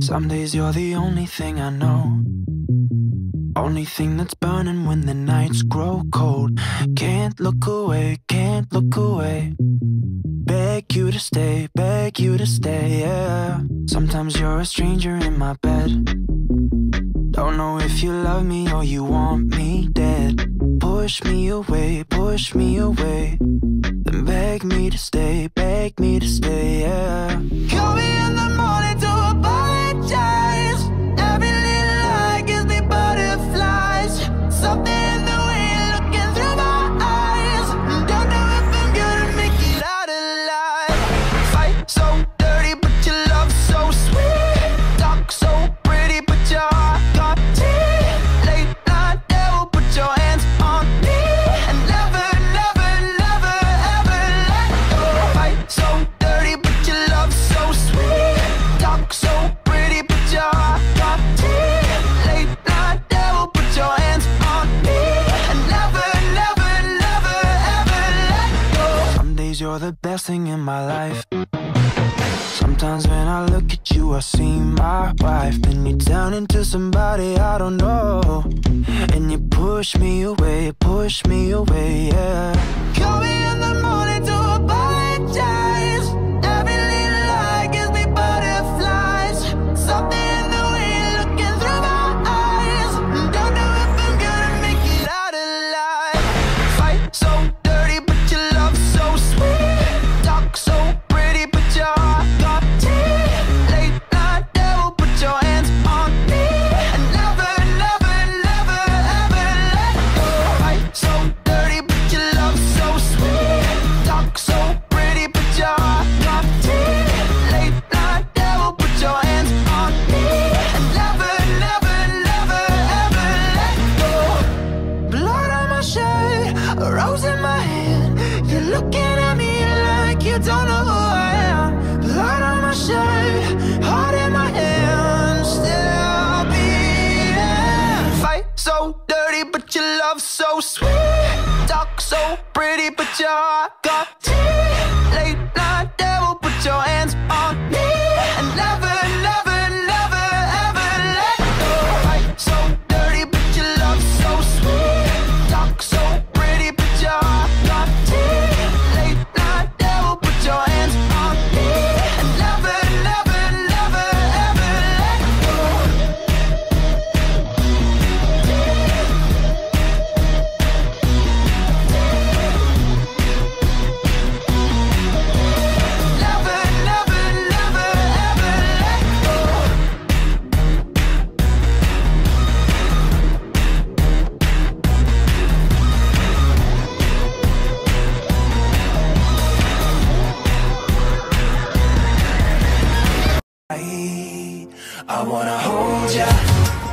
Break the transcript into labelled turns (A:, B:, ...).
A: Some days you're the only thing I know. Only thing that's burning when the nights grow cold. Can't look away, can't look away. Beg you to stay, beg you to stay, yeah. Sometimes you're a stranger in my bed. Don't know if you love me or you want me dead. Push me away, push me away. Then beg me to stay, beg me to stay, yeah. Call me in the morning to apologize. Days you're the best thing in my life. Sometimes when I look at you, I see my wife. Then you turn into somebody I don't know. And you push me away, push me away, yeah. A rose in my hand. You're looking at me like you don't know who I am. Blood on my shirt, heart in my hand. Still beating. Fight so dirty, but your love so sweet. Talk so pretty, but your heart got teeth. Late night devil, put your hands wanna hold ya.